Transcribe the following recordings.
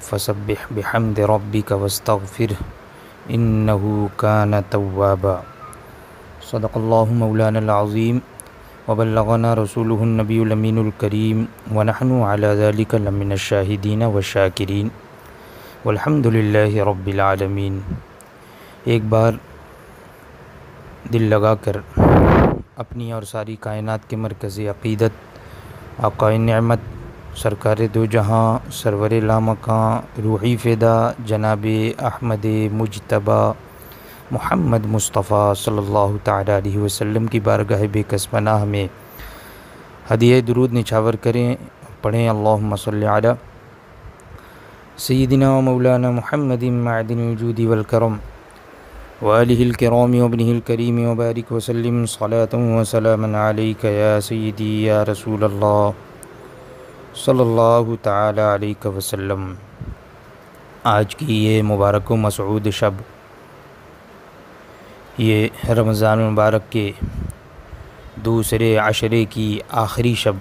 फ़सब्बिह बिहम्दि रब्बिक वस्तगफिर इन्नहु कान तव्वाबा सदक़ल्लाहु मौलाना अज़ीम वबल्लगना रसूलुहुन नबीउल अमीनुल करीम व नहनु अला ज़ालिका लमिन शाहिदीन व शाकिरीन वल्हम्दुलिल्लाहि रब्बिल आलमीन एक बार दिल लगा कर अपनी और सारी कायनात के मरकज़ अक़ीदत आकाए नेमत सरकार दो जहाँ सरवर लामकां रूही फ़िदा, जनाब अहमद मुजतबा मोहम्मद मुस्तफ़ा सल्लल्लाहु अलैहि वसल्लम की बारगाह बेकसपनाह में हदिय दरूद निछावर करें, पढ़ें, अल्लाहुम्म सल्लि सय्यिदिना मौलाना मुहम्मद मादिन वजूदी वल करम वालिहिल किराम वबनिहिल करीम वबारिक वसल्लम सलातन व सलामन या या रसूल अल्लाह सल्लल्लाहु ताला अलैहि वसल्लम। आज की ये मुबारक मसऊद शब, ये रमज़ान मुबारक के दूसरे अशरे की आखिरी शब,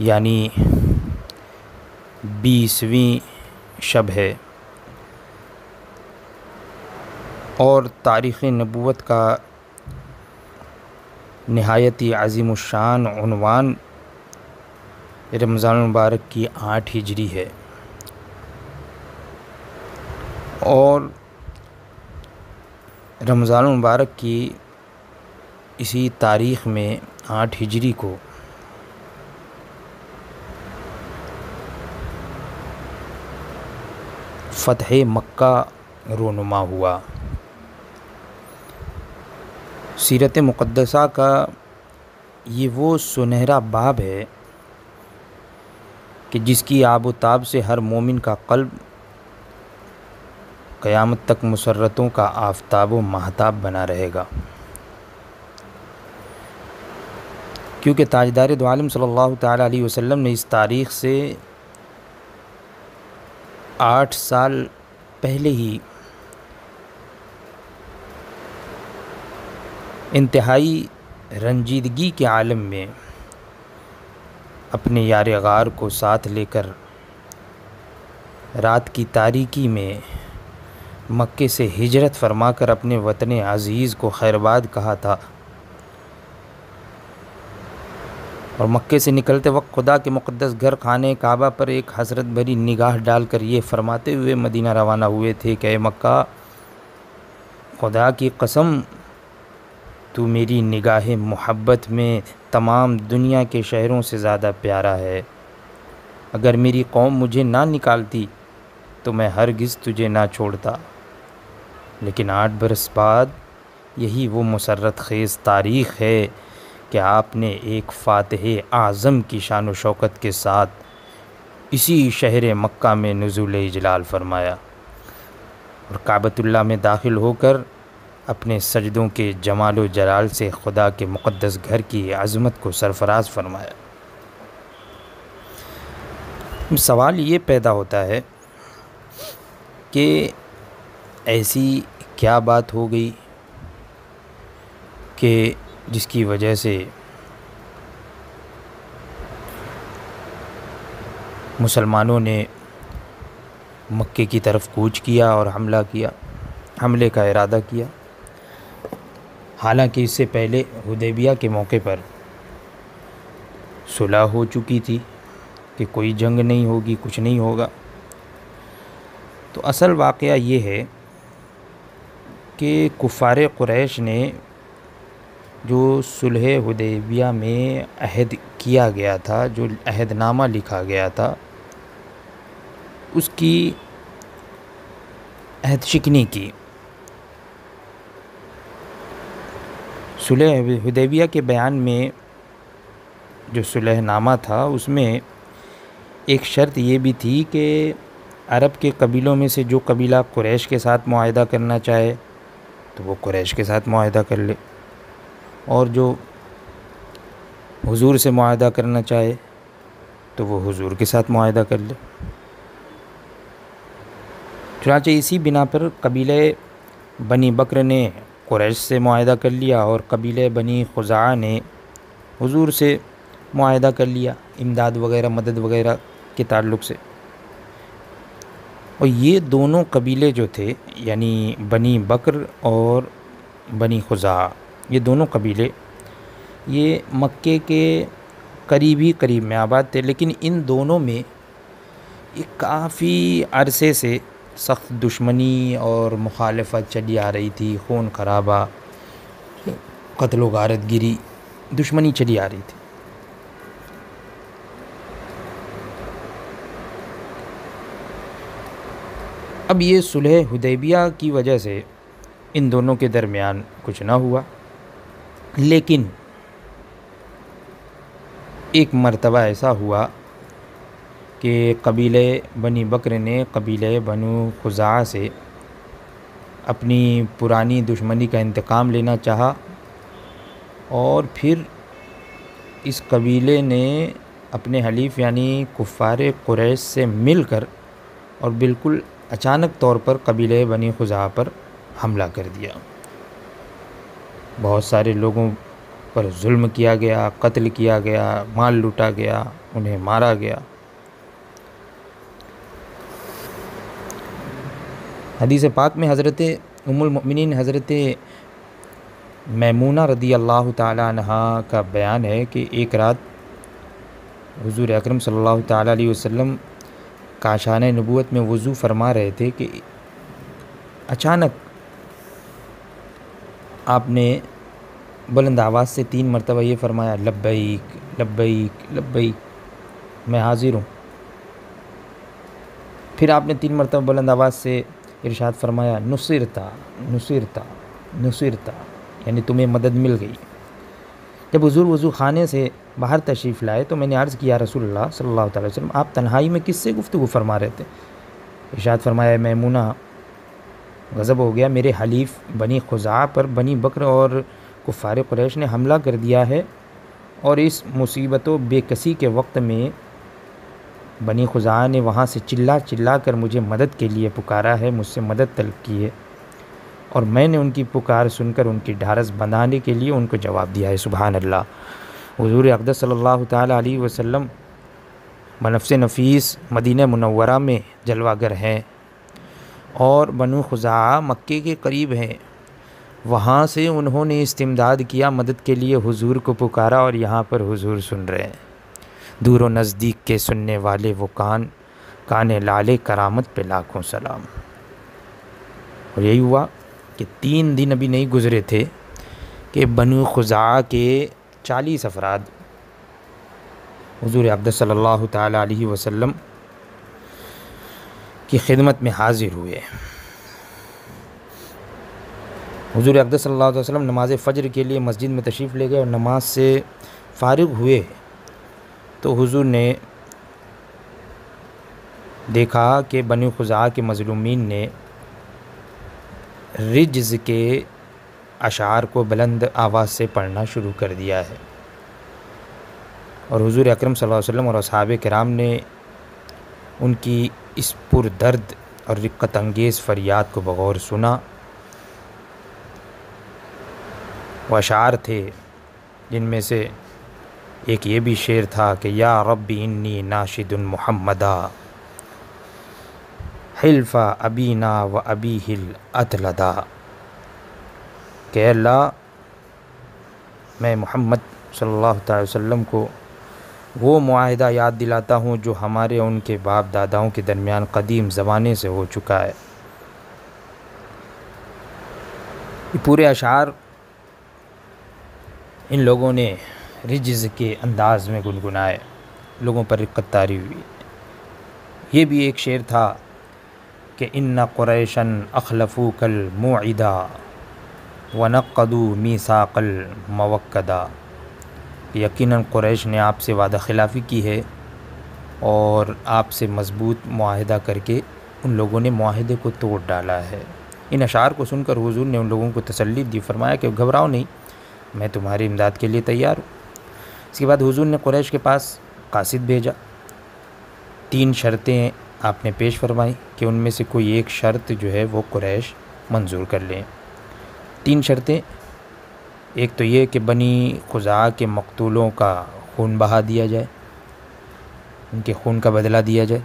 यानी बीसवीं शब है। और तारीख़ नबूत का नहायत अज़ीम शान रमज़ान मुबारक की आठ हिजरी है। और रमज़ान मुबारक की इसी तारीख़ में आठ हिजरी को फ़तह मक्का रोनुमा हुआ। सीरत मुक़दसा का ये वो सुनहरा बाब है कि जिसकी आब ताब से हर मोमिन का कल्ब क़यामत तक मुसरतों का आफ्ताब व महताब बना रहेगा। क्योंकि ताजदार दोम सल्लल्लाहु अलैहि वसल्लम ने इस तारीख़ से आठ साल पहले ही इंतहाई रंजीदगी के आलम में अपने यार गार को साथ लेकर रात की तारीकी में मक्के से हिजरत फरमाकर अपने वतन अज़ीज़ को खैरबाद कहा था। और मक्के से निकलते वक्त खुदा के मुक़दस घर खाने काबा पर एक हसरत भरी निगाह डालकर ये फरमाते हुए मदीना रवाना हुए थे कि मक्का, खुदा की कसम तू मेरी निगाह मोहब्बत में तमाम दुनिया के शहरों से ज़्यादा प्यारा है। अगर मेरी कौम मुझे ना निकालती तो मैं हर गिज़ तुझे ना छोड़ता। लेकिन आठ बरस बाद यही वो मुसरत ख़ेज़ तारीख़ है कि आपने एक फ़ातह आज़म की शान व शौकत के साथ इसी शहर मक्का में नज़ुल जलाल फरमाया। और काबतुल्ला में दाखिल होकर अपने सजदों के जमाल जलाल से खुदा के मुक़दस घर की अज़मत को सरफराज फरमाया। सवाल ये पैदा होता है कि ऐसी क्या बात हो गई कि जिसकी वजह से मुसलमानों ने मक्के की तरफ़ कूच किया और हमला किया, हमले का इरादा किया। हालाँकि इससे पहले हुदैबिया के मौके पर सुलह हो चुकी थी कि कोई जंग नहीं होगी, कुछ नहीं होगा। तो असल वाक़ ये है कि कुफ़ार क़ुरैश ने जो सुलह हुदैबिया में अहद किया गया था, जो अहदनामा लिखा गया था, उसकी अहद शिकनी की। सुलह हुदैबिया के बयान में जो सुलहनामा था, उसमें एक शर्त ये भी थी कि अरब के कबीलों में से जो कबीला कुरैश के साथ माहिदा करना चाहे तो वो कुरैश के साथ माहिदा कर ले। और जो हुजूर से माहिदा करना चाहे तो वो हुजूर के साथ माहिदा कर ले। चुनाचे इसी बिना पर कबीले बनी बकर ने कुरैश से माहिदा कर लिया और कबीले बनी खुजा ने हुजूर से माहिदा कर लिया, इमदाद वगैरह, मदद वगैरह के ताल्लुक़ से। और ये दोनों कबीले जो थे, यानी बनी बकर और बनी खुजा, ये दोनों कबीले, ये मक्के के करीब ही करीब में आबाद थे, लेकिन इन दोनों में एक काफ़ी अरसे से सख्त दुश्मनी और मुखालफत चली आ रही थी, खून खराबा कत्ल गारत गिरी, दुश्मनी चली आ रही थी। अब ये सुलह हुदैबिया की वजह से इन दोनों के दरमियान कुछ ना हुआ, लेकिन एक मर्तबा ऐसा हुआ कि कबीले बनी बकर ने कबीले बनु खुजा से अपनी पुरानी दुश्मनी का इंतकाम लेना चाहा और फिर इस कबीले ने अपने हलीफ यानी कुफ़ार कुरैश से मिलकर और बिल्कुल अचानक तौर पर कबीले बनी खुजा पर हमला कर दिया। बहुत सारे लोगों पर जुल्म किया गया, कत्ल किया गया, माल लूटा गया, उन्हें मारा गया। हदीस पाक में हज़रत उमुलमिन हज़रत मैमूना रदी अल्लाह तहा का बयान है कि एक रात हुजूर अकरम सल्लल्लाहु अलैहि वसल्लम काशान नबूत में वज़ू फरमा रहे थे कि अचानक आपने बुलंद आवाज़ से तीन मरतबा ये फरमाया, लब्बैक लब्बैक लब्बैक, मैं हाज़िर हूँ। फिर आपने तीन मरतबा बुलंद आवाज़ से इरशाद फरमाया, नुसरता नुसरता नुसरता, यानी तुम्हें मदद मिल गई। जब हजूर वज़ू ख़ाने से बाहर तशरीफ़ लाए तो मैंने अर्ज़ किया, रसूलुल्लाह सल्लल्लाहु अलैहि वसल्लम, आप तन्हाई में किससे गुफ्तु फरमा रहे थे? इशाद फरमाया मैमूना, गज़ब हो गया, मेरे हलीफ, बनी खुजा पर बनी बकर और कुफ़ार क्रैश ने हमला कर दिया है और इस मुसीबत, बेकसी के वक्त में बनी खुजा ने वहाँ से चिल्ला चिल्ला कर मुझे मदद के लिए पुकारा है, मुझसे मदद तलब की है। और मैंने उनकी पुकार सुनकर उनकी ढारस बंधाने के लिए उनको जवाब दिया है सुबहान अल्लाह हजूर अकदस अलैहि वसल्लम बनफ़ नफ़ीस मदीन मनवरा में जलवागर हैं और बनु खुजा मक्के के करीब हैं। वहाँ से उन्होंने इस्तेमदाद किया, मदद के लिए हुजूर को पुकारा और यहाँ पर हुजूर सुन रहे हैं। दूर नज़दीक के सुनने वाले वो कान कान लाले करामत पे लाखों सलाम। और यही हुआ कि तीन दिन अभी नहीं गुज़रे थे कि बनु खुजा के चालीस अफराद, हजूर सल्लल्लाहु अलैहि वसल्लम की खिदमत में हाज़िर हुए। हजूर सल्लल्लाहु अलैहि वसल्लम नमाज़ फ़जर के लिए मस्जिद में तशरीफ़ ले गए और नमाज़ से फ़ारिग हुए। तो हुजूर ने देखा कि बनी खुजा के मजलूमिन ने रिज्ज़ के अशार को बुलंद आवाज़ से पढ़ना शुरू कर दिया है। और हुजूर अकरम सल्लल्लाहु अलैहि वसल्लम और असहाब कराम ने उनकी इस पुरदर्द और रिक्कत अंगेज़ फ़रियाद को बगौर सुना। वो अशार थे, जिनमें से एक ये भी शेर था कि, या रब्बी इन्नी नाशिदुन मुहम्मदा, हिल्फ़ा अबीना व अबी हिल अतलदा। के अल्लाह, मैं मोहम्मद सल्लल्लाहु अलैहि वसल्लम को वो माहिदा याद दिलाता हूँ जो हमारे उनके बाप दादाओं के दरमियान कदीम ज़माने से हो चुका है। पूरे अशार इन लोगों ने रिज्ज़ के अंदाज में गुनगुनाए, लोगों पर रिक्कतारी हुई। ये भी एक शेर था कि इन्ना क़ुरैशन अखलफ़ू कल मुइदा वनक़दू मीसाक़ल मवक्दा यकीनन क़ुरैश ने आपसे वादा खिलाफ़ी की है और आपसे मज़बूत माहिदा करके उन लोगों ने माहदे को तोड़ डाला है। इन अशार को सुनकर हुजूर ने उन लोगों को तसल्ली दी, फरमाया कि घबराओ नहीं, मैं तुम्हारी इमदाद के लिए तैयार हूँ। इसके बाद हुजूर ने कुरैश के पास कासिद भेजा। तीन शर्तें आपने पेश फरमाई कि उनमें से कोई एक शर्त जो है वो कुरैश मंजूर कर लें। तीन शर्तें। एक तो ये कि बनी खुजा के मकतूलों का खून बहा दिया जाए, उनके खून का बदला दिया जाए।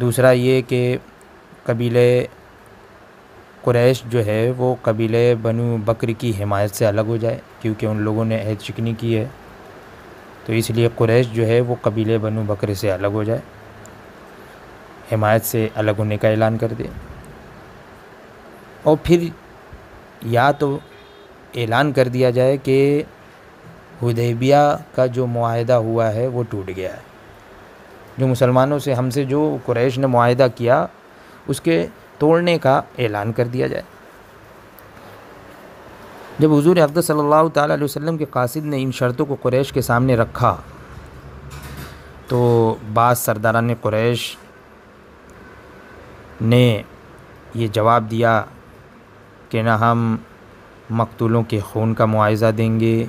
दूसरा ये कि कबीले कुरैश जो है, वो कबीले बनु बकर की हिमायत से अलग हो जाए, क्योंकि उन लोगों ने अहद शिकनी की है। तो इसलिए कुरैश जो है, वो कबीले बनु बकर से अलग हो जाए। हिमायत से अलग होने का ऐलान कर दे। और फिर या तो ऐलान कर दिया जाए कि हुदैबिया का जो माहिदा हुआ है, वो टूट गया है। जो मुसलमानों से हमसे जो कुरैश ने माहिदा किया, उसके तोड़ने का ऐलान कर दिया जाए। जब हजूर अलैहि वसल्लम के कासिद ने इन शर्तों को कुरैश के सामने रखा तो बाज़ सरदारान कुरैश ने ये जवाब दिया कि ना हम मकतूलों के खून का मुआवजा देंगे,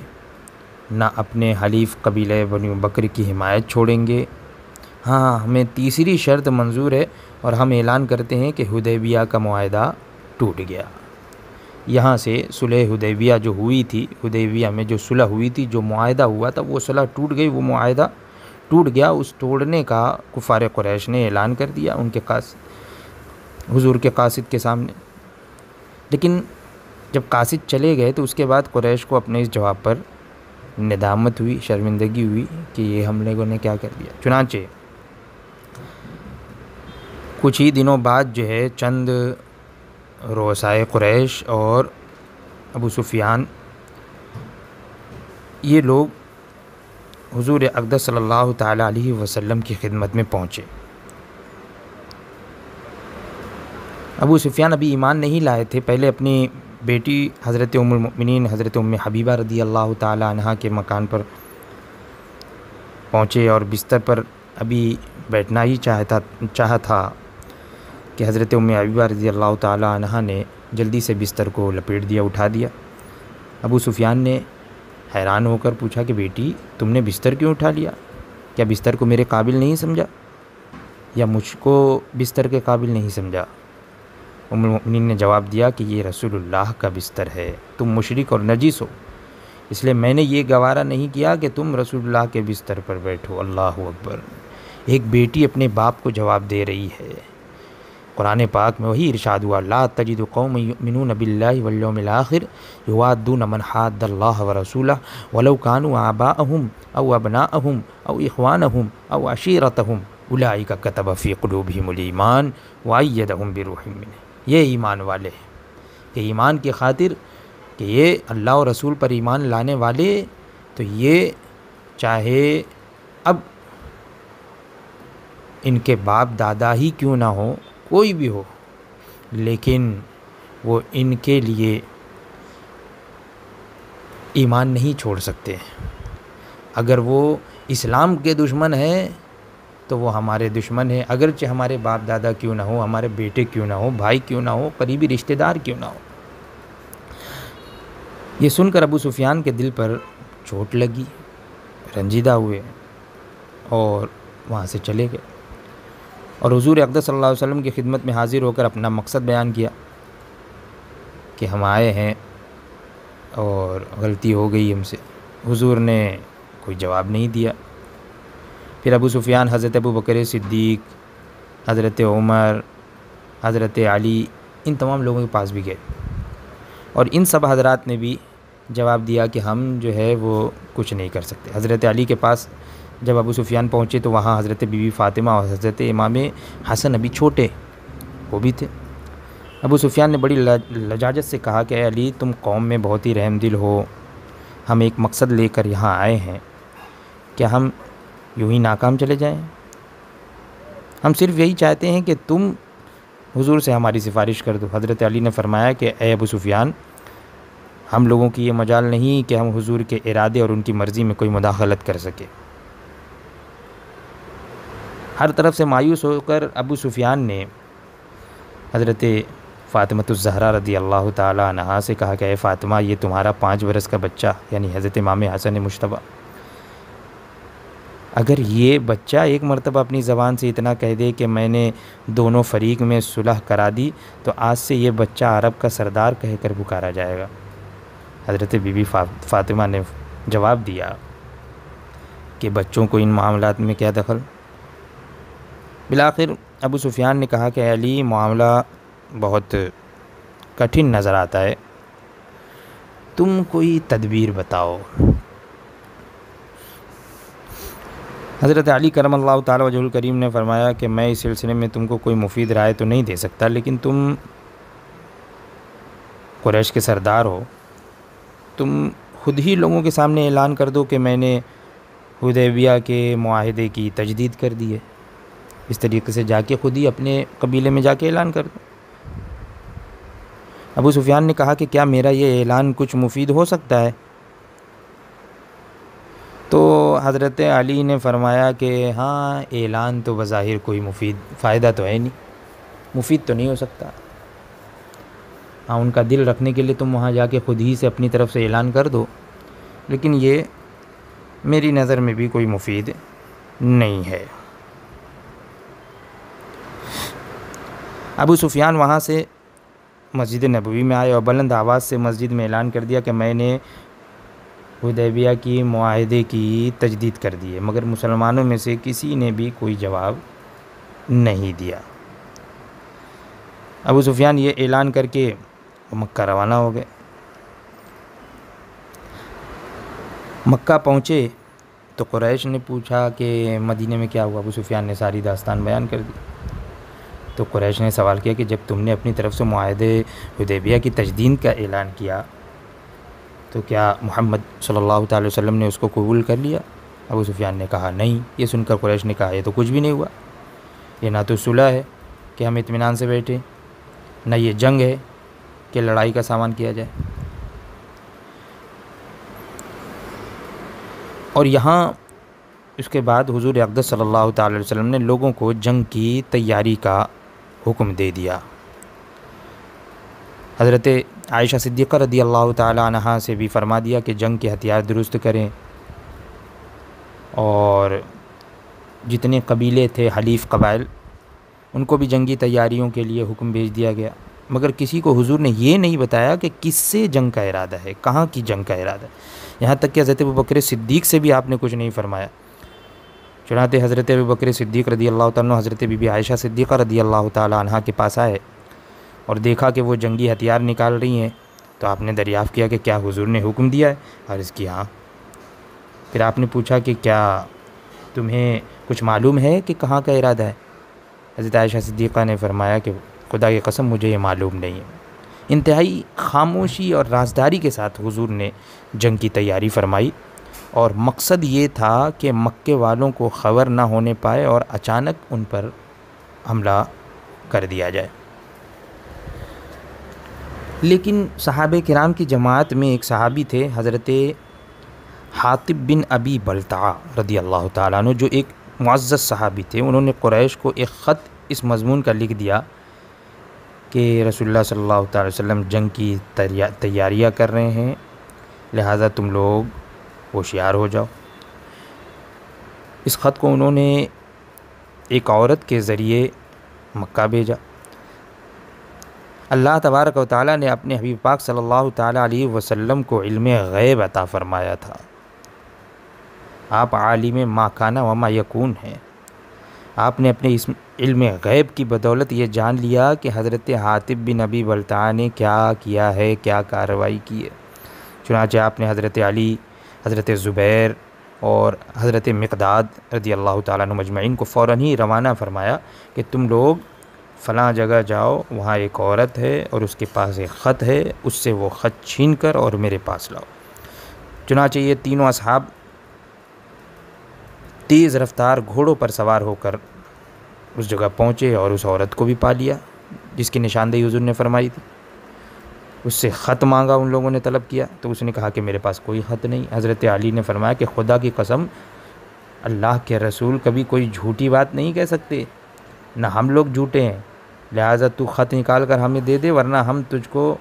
ना अपने हलीफ कबीले बनी बकर की हिमायत छोड़ेंगे। हाँ हमें तीसरी शर्त मंजूर है और हम ऐलान करते हैं कि हुदैबिया का माहा टूट गया। यहाँ से सुलह हुदैबिया जो हुई थी, हुदैबिया में जो सुलह हुई थी, जो माहा हुआ था, वो सुलह टूट गई, वो माहा टूट गया। उस तोड़ने का कुफार क्रैश ने ऐलान कर दिया उनके कास, हुजूर के कासिद के सामने। लेकिन जब कासिद चले गए तो उसके बाद क्रैश को अपने इस जवाब पर निदामत हुई, शर्मिंदगी हुई कि ये हम लोगों ने क्या कर दिया। चुनाचे कुछ ही दिनों बाद जो है चंद रोसाए क़ुरैश और अबू सुफियान, ये लोग हुजूर अकदस सल्लल्लाहु अलैहि वसल्लम की खिदमत में पहुँचे। अबू सुफियान अभी ईमान नहीं लाए थे, पहले अपनी बेटी हज़रत उमिन हज़रत उम हबीबा रदी अल्लाह तहा के मकान पर पहुँचे और बिस्तर पर अभी बैठना ही चाहता, चाह था। कि हज़रत उम अबीबा रज़ी अल्लाह तह ने जल्दी से बिस्तर को लपेट दिया, उठा दिया। अबू सुफियान ने हैरान होकर पूछा कि बेटी, तुमने बिस्तर क्यों उठा लिया? क्या बिस्तर को मेरे काबिल नहीं समझा? या मुझको बिस्तर के काबिल नहीं समझा? उमिन ने जवाब दिया कि ये रसूलुल्लाह का बिस्तर है, तुम मुशरक और नजीस हो। इसलिए मैंने ये गवारा नहीं किया कि तुम रसूलुल्लाह के बिस्तर पर बैठो। अल्लाह अकबर। एक बेटी अपने बाप को जवाब दे रही है। कुरान पाक में वही इरशाद हुआ, ला तजिद कौम मिनून बिल्लाखिर युवादून मन हादल्ला व रसूल वलो कानू आबा अहम अबना अहम अव इखवान अहम अशीरत अहम उलाई का कतब फ़ी क़लूबहिमान वायदहम बिरूहिमिन ये ईमान वाले हैं। कि ईमान की खातिर कि ये अल्लाह रसूल पर ईमान लाने वाले तो ये चाहे अब इनके बाप दादा ही क्यों ना हो कोई भी हो, लेकिन वो इनके लिए ईमान नहीं छोड़ सकते। अगर वो इस्लाम के दुश्मन हैं तो वो हमारे दुश्मन हैं। अगरचे हमारे बाप दादा क्यों ना हो, हमारे बेटे क्यों ना हो, भाई क्यों ना हो, करीबी रिश्तेदार क्यों ना हो? ये सुनकर अबू सुफियान के दिल पर चोट लगी, रंजीदा हुए और वहाँ से चले गए। और हजूर अकदर अलैहि वसल्लम की खिदमत में हाज़िर होकर अपना मकसद बयान किया कि हम आए हैं और गलती हो गई हमसे। हुजूर ने कोई जवाब नहीं दिया। फिर अबू सुफियान, हज़रत अबू बकर हज़रत उमर, हज़रत अली, इन तमाम लोगों के पास भी गए। और इन सब हजरात ने भी जवाब दिया कि हम जो है वो कुछ नहीं कर सकते। हज़रत अली के पास जब अबू सुफियान पहुँचे तो वहाँ हज़रत बीबी फ़ातिमा और हज़रत इमाम हसन अभी छोटे, वो भी थे। अबू सुफियान ने बड़ी लजाजत से कहा कि अली, तुम कौम में बहुत ही रहम दिल हो। हम एक मकसद लेकर यहाँ आए हैं। क्या हम यूँ ही नाकाम चले जाएँ? हम सिर्फ़ यही चाहते हैं कि तुम हुजूर से हमारी सिफारिश कर दो। हज़रत अली ने फरमाया कि, ए अबू सुफियान, हम लोगों की ये मजाल नहीं कि हम हुजूर के इरादे और उनकी मर्ज़ी में कोई मुदाखलत कर सके। हर तरफ़ से मायूस होकर अबू सुफियान ने हज़रत फ़ातिमतुज़हरा रदी अल्लाह तहा से कहा कि फ़ातिमा, ये तुम्हारा पाँच बरस का बच्चा, यानी हज़रत इमाम हसन मुशतबा, अगर ये बच्चा एक मरतबा अपनी ज़बान से इतना कह दे कि मैंने दोनों फरीक में सुलह करा दी तो आज से ये बच्चा अरब का सरदार कह कर पुकारा जाएगा। हज़रत बीबी फ़ातिमा ने जवाब दिया कि, बच्चों को इन मामला में क्या दखल? बिलाखिर, अबू सुफियान ने कहा कि अली मामला बहुत कठिन नज़र आता है। तुम कोई तदबीर बताओ। हज़रत अली करम अल्लाह करीम ने फरमाया कि मैं इस सिलसिले में तुमको कोई मुफीद राय तो नहीं दे सकता, लेकिन तुम कुरैश के सरदार हो। तुम खुद ही लोगों के सामने ऐलान कर दो कि मैंने हुदैबिया के माहदे की तजदीद कर दी है। इस तरीके से जाके ख़ुद ही अपने कबीले में जाके ऐलान कर दो। अबू सुफियान ने कहा कि क्या मेरा ये ऐलान कुछ मुफीद हो सकता है? तो हज़रत अली ने फरमाया कि हाँ ऐलान तो बज़ाहिर कोई मुफीद, फ़ायदा तो है नहीं। मुफीद तो नहीं हो सकता। हाँ उनका दिल रखने के लिए तुम वहाँ जाके ख़ुद ही से अपनी तरफ़ से ऐलान कर दो। लेकिन ये मेरी नज़र में भी कोई मुफीद नहीं है। अबू सुफियान वहाँ से मस्जिद नबवी में आए और बुलंद आवाज़ से मस्जिद में ऐलान कर दिया कि मैंने हुदैबिया की माहदे की तजदीद कर दी है, मगर मुसलमानों में से किसी ने भी कोई जवाब नहीं दिया। अबू सुफियान ये ऐलान करके मक्का रवाना हो गए। मक्का पहुँचे तो कुरैश ने पूछा कि मदीने में क्या हुआ? अबू सुफियान ने सारी दास्तान बयान कर दी। तो कुरैश ने सवाल किया कि जब तुमने अपनी तरफ़ से माहदे हुदैबिया की तजदीद का ऐलान किया तो क्या मोहम्मद सल्लल्लाहु अलैहि वसल्लम ने उसको कबूल कर लिया? अबू सुफियान ने कहा, नहीं। ये सुनकर कुरैश ने कहा, ये तो कुछ भी नहीं हुआ। ये ना तो सुलह है कि हम इतमान से बैठे, न ये जंग है कि लड़ाई का सामान किया जाए। और यहाँ इसके बाद हुजूर अकदस सल्लल्लाहु अलैहि वसल्लम ने लोगों को जंग की तैयारी का हुक्म दे दिया। हज़रत आयशा सिद्दीक़ रदी अल्लाह तहा से भी फरमा दिया कि जंग के हथियार दुरुस्त करें और जितने कबीले थे हलीफ कबाइल, उनको भी जंगी तैयारियों के लिए हुक्म भेज दिया गया। मगर किसी को हुजूर ने यह नहीं बताया कि किससे जंग का इरादा है, कहाँ की जंग का इरादा है। यहाँ तक कि हज़रत बकर सिद्दीक़ से भी आपने कुछ नहीं फरमाया। चुनाते हज़रत बकर सिद्दीक़ रदी अल्लाह तन हज़रत बीबी आयशा सिद्दीक़ रदी अल्लाह तहा के पास आए और देखा कि वो जंगी हथियार निकाल रही हैं। तो आपने दरियाफ़ किया कि क्या हुजूर ने हुक्म दिया है? और इसकी हाँ। फिर आपने पूछा कि क्या तुम्हें कुछ मालूम है कि कहाँ का इरादा है? हज़रत आयशा सिद्दीक़ा ने फरमाया कि खुदा की कसम, मुझे ये मालूम नहीं है। इंतहाई खामोशी और राजदारी के साथ हुजूर ने जंग की तैयारी फरमाई। और मकसद ये था कि मक्के वालों को ख़बर ना होने पाए और अचानक उन पर हमला कर दिया जाए। लेकिन सहाब कराम की जमात में एक सहाबी थे, हज़रत हातिब बिन अबी बलता रदी अल्लाह तु जो एक मुआज़ सहाबी थे। उन्होंने क़ुरैश को एक ख़त इस मज़मून का लिख दिया कि रसोल्ला अलैहि वसल्लम जंग की तैयारियाँ कर रहे हैं, लिहाजा तुम लोग होशियार हो जाओ। इस ख़त को उन्होंने एक औरत के ज़रिए मक्का भेजा। अल्लाह तबारक व ताली ने अपने हबीब पाक सल्लल्लाहु अलैहि वसल्लम को इल्म गैब अता फ़रमाया था। आप आलिम माकाना वमा यकून हैं। आपने अपने इस इल्म गैब की बदौलत ये जान लिया कि हज़रत हातिब बिन अबी बल्ता ने क्या किया है, क्या कार्रवाई की है। चुनाचे आपने हज़रत अली हज़रत ज़ुबैर और हज़रत मकदाद रदी अल्लाह तजमैन को फ़ौर ही रवाना फरमाया कि तुम लोग फ़लाँ जगह जाओ, वहाँ एक औरत है और उसके पास एक ख़त है, उससे वो ख़त छीन कर और मेरे पास लाओ। चुनाचे ये तीनों असहाब तेज़ रफ्तार घोड़ों पर सवार होकर उस जगह पहुँचे और उस औरत को भी पा लिया, जिसकी निशानदेही हजूर ने फरमाई थी। उससे ख़त मांगा उन लोगों ने तलब किया। तो उसने कहा कि मेरे पास कोई ख़त नहीं। हज़रत अली ने फरमाया कि खुदा की कसम, अल्लाह के रसूल कभी कोई झूठी बात नहीं कह सकते। ना हम लोग झूठे हैं। लिहाजा तू ख़त निकाल कर हमें दे दे, वरना हम तुझको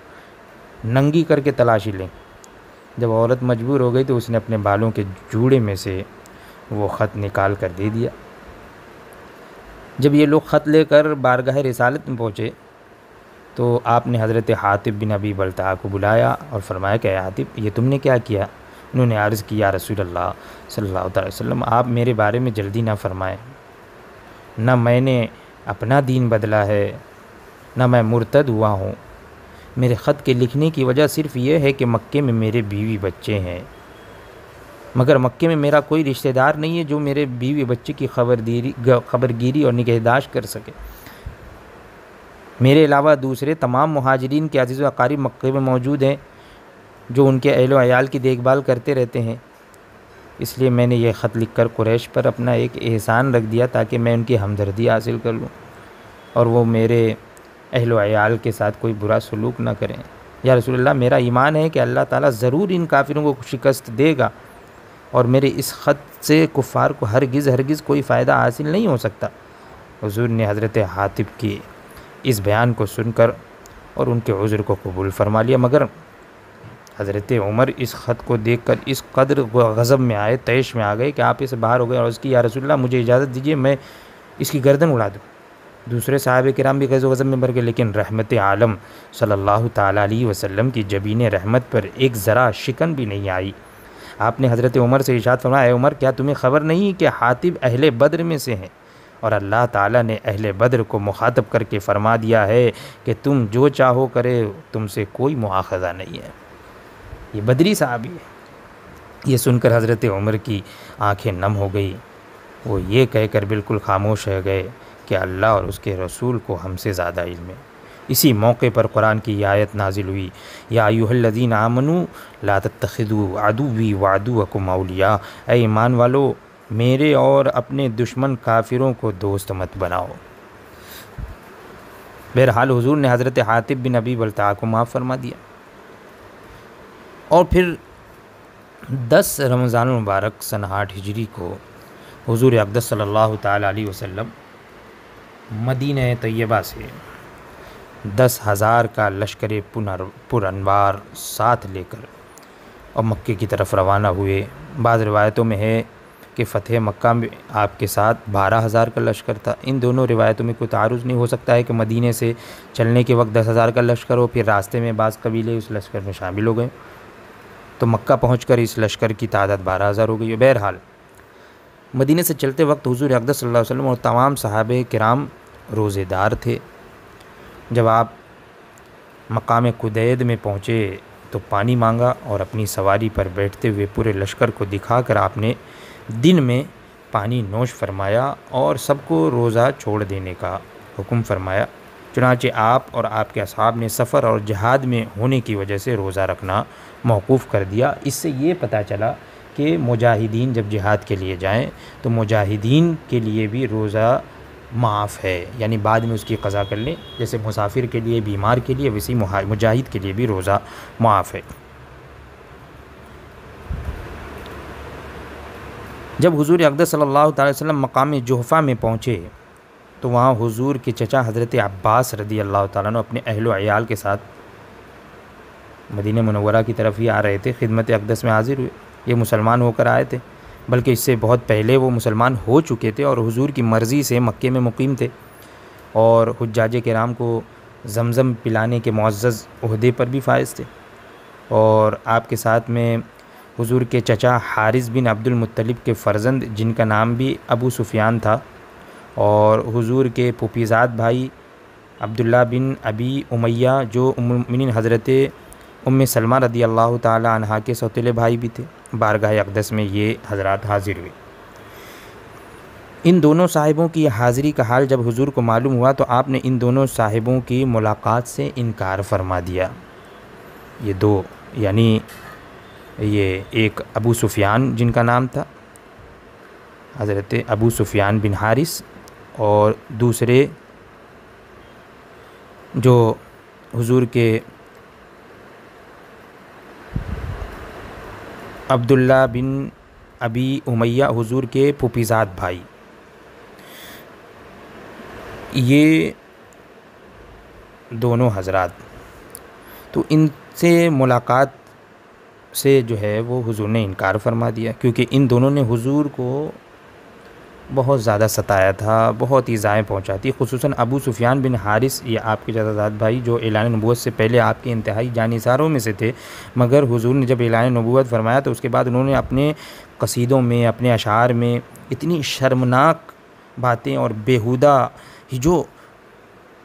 नंगी करके तलाशी लें। जब औरत मजबूर हो गई तो उसने अपने बालों के जूड़े में से वो ख़त निकाल कर दे दिया। जब ये लोग ख़त लेकर बारगाह रिसालत में पहुँचे तो आपने हज़रत हातिब बिन अबी बलता को बुलाया और फरमाया कि हातिब, ये तुमने क्या किया? उन्होंने अर्ज़ किया रसूल अल्लाह सल्लल्लाहु अलैहि वसल्लम, आप मेरे बारे में जल्दी ना फरमाएँ। ना मैंने अपना दीन बदला है, ना मैं मुर्तद हुआ हूँ। मेरे ख़त के लिखने की वजह सिर्फ़ ये है कि मक्के में मेरे बीवी बच्चे हैं। मगर मक्के में मेरा कोई रिश्तेदार नहीं है जो मेरे बीवी बच्चे की खबरदीरी खबरगिरी और निगहदाश्त कर सके। मेरे अलावा दूसरे तमाम महाजरीन के अज़ीज़ अकारी मक्के में मौजूद हैं, जो उनके अहल वयाल की देखभाल करते रहते हैं। इसलिए मैंने यह ख़त लिख कर कुरैश पर अपना एक एहसान रख दिया ताकि मैं उनकी हमदर्दी हासिल कर लूँ और वो मेरे अहल वयाल के साथ कोई बुरा सलूक ना करें। या रसूलुल्लाह, मेरा ईमान है कि अल्लाह ताला ज़रूर इन काफिरों को शिकस्त देगा और मेरे इस ख़त से कुफ़ार को हरगिज़ हरगिज़ कोई फ़ायदा हासिल नहीं हो सकता। हजूर ने हज़रत हातिब की इस बयान को सुनकर और उनके उज़र को कबूल फरमा लिया। मगर हज़रत उमर इस ख़त को देख कर इस कदर गज़ब में आए तयश में आ गए कि आप इसे बाहर हो गए और उसकी, या रसुल्ला मुझे इजाज़त दीजिए, मैं इसकी गर्दन उड़ा दूँ। दूसरे साहब कराम भी गज़ गज़ब में भर गए, लेकिन रहमत आलम सल्लल्लाहु अलैहि वसल्लम की जबीन रहमत पर एक ज़रा शिकन भी नहीं आई। आपने हज़रत उमर से इशात फरमाया उमर, क्या तुम्हें ख़बर नहीं कि हातिब अहले बद्र में से हैं? और अल्लाह ताला ने अहले बद्र को मुखातब करके फ़रमा दिया है कि तुम जो चाहो करे, तुमसे कोई मुआखज़ा नहीं है। ये बदरी साहबी है। ये सुनकर हज़रत उमर की आँखें नम हो गई। वो ये कहकर बिल्कुल खामोश रह गए कि अल्लाह और उसके रसूल को हमसे ज़्यादा इल्म है। इसी मौके पर कुरान की आयत नाजिल हुई, या आयुहल्लदीन आमनु, ला तखदू आदुवी वादू अकुमाउलिया ए ईमान वालो मेरे और अपने दुश्मन काफिरों को दोस्त मत बनाओ। बहरहाल हुजूर ने हज़रत हातिब बिन अबी बलता को माफ़ फरमा दिया। और फिर दस रमज़ान मुबारक सन आठ हिजरी को हुजूर अकदस सल्लल्लाहु अलैहि वसल्लम मदीन तैयबा से दस हज़ार का लश्कर पुनर पुरनवार साथ लेकर और मक्के की तरफ़ रवाना हुए। बाद रिवायतों में है कि फ़तेह मक्का में आपके साथ बारह हज़ार का लश्कर था। इन दोनों रिवायतों में कोई तारुज नहीं हो सकता है कि मदीने से चलने के वक्त दस हज़ार का लश्कर हो, फिर रास्ते में बाज़ कबीले उस लश्कर में शामिल हो गए। तो मक्का पहुँच इस लश्कर की तादाद बारह हज़ार हो गई। है बहरहाल, मदीने से चलते वक्त हुजूर अकदस वसल्लम और तमाम सहाब कराम रोज़ेदार थे। जब आप मकाम कुदैद में पहुँचे तो पानी मांगा और अपनी सवारी पर बैठते हुए पूरे लश्कर को दिखाकर आपने दिन में पानी नोश फरमाया और सबको रोज़ा छोड़ देने का हुक्म फरमाया। चुनाचे आप और आपके असाब ने सफ़र और जहाद में होने की वजह से रोज़ा रखना मौकूफ़ कर दिया। इससे ये पता चला कि मुजाहिदीन जब जिहाद के लिए जाएँ तो मुजाहिदीन के लिए भी रोज़ा माफ़ है। यानी बाद में उसकी कज़ा कर लें। जैसे मुसाफिर के लिए, बीमार के लिए, वैसे मुजाहिद के लिए भी रोज़ा माफ़ है। जब हुजूर अकदस सल्लल्लाहु अलैहि वसल्लम मकाम जोहफ़ा में पहुँचे तो वहाँ हुजूर के चचा हज़रत अब्बास रदी अल्लाह ताला अपने अहल अयाल के साथ मदीन मनवरा की तरफ़ ही आ रहे थे। खिदमत अकदस में हाज़िर हुए। ये मुसलमान होकर आए थे, बल्कि इससे बहुत पहले वो मुसलमान हो चुके थे और हुजूर की मर्ज़ी से मक्के में मुकीम थे और हजाज कराम को जमज़म पिलाने के मुआज़ अहदे पर भी फायज थे। और आपके साथ में हुजूर के चचा हारिस बिन अब्दुल मुत्तलिब के फ़र्जंद, जिनका नाम भी अबू सुफियान था, और हुजूर के पुपीज़ाद भाई अब्दुल्ला बिन अबी उमैया, जो उमिन हज़रत उम्म सलमा रदी अल्लाह तहा के सौतेले भाई भी थे। बारगाह अकदस में ये हज़रत हाजिर हुए। इन दोनों साहिबों की हाज़िरी का हाल जब हुजूर को मालूम हुआ तो आपने इन दोनों साहिबों की मुलाकात से इनकार फरमा दिया। ये दो, यानी ये एक अबू सुफियान जिनका नाम था, हज़रत अबू सुफियान बिन हारिस और दूसरे जो हुजूर के अब्दुल्ला बिन अबी उमैया हुजूर के पुपीज़ाद भाई। ये दोनों हजरात। तो इनसे मुलाकात से जो है वो हुजूर ने इनकार फरमा दिया, क्योंकि इन दोनों ने हुजूर को बहुत ज़्यादा सताया था, बहुत ईज़ाएँ पहुँचाती खसूस अबू सुफियान बिन हारिस, ये आपके ज़्यादादात भाई जो एलान नबूत से पहले आपके इंतहाई जानिसारों में से थे, मगर हुजूर ने जब एलान नबूत फरमाया तो उसके बाद उन्होंने अपने कसीदों में, अपने अशार में इतनी शर्मनाक बातें और बेहुदा ही जो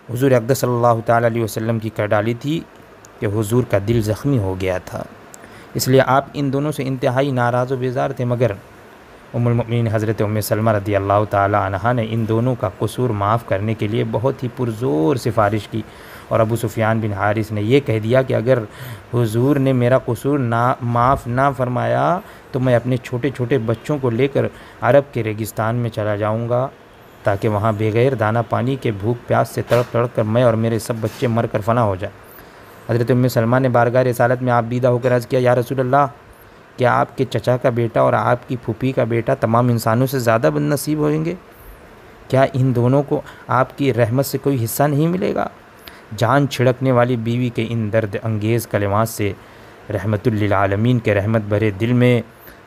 हुजूर अकदस अलैहि वसल्लम की कर डाली थी, कि हुजूर का दिल ज़ख्मी हो गया था। इसलिए आप इन दोनों से इंतहाई नाराज़ व बेज़ार थे, मगर उमिन हज़रत उम सलमा रदी अल्लाह तहा ने इन दोनों का कसूर माफ़ करने के लिए बहुत ही पुरज़ोर सिफारिश की। और अबू सुफियान बिन हारिस ने यह कह दिया कि अगर हुजूर ने मेरा कसूर ना, माफ़ ना फरमाया तो मैं अपने छोटे छोटे बच्चों को लेकर अरब के रेगिस्तान में चला जाऊँगा, ताकि वहाँ बगैर दाना पानी के भूख प्यास से तड़प तड़प कर मैं और मेरे सब बच्चे मर कर फना हो जाए। हज़रत उम्म सलमा ने बारगाह रसालत में आप बीदा होकर अर्ज़ किया, या रसूल अल्लाह क्या आपके चचा का बेटा और आपकी फूफी का बेटा तमाम इंसानों से ज़्यादा बदनसीब होंगे क्या इन दोनों को आपकी रहमत से कोई हिस्सा नहीं मिलेगा? जान छिड़कने वाली बीवी के इन दर्द अंगेज़ कलमात से रहमतुल्लिलालमीन के रहमत भरे दिल में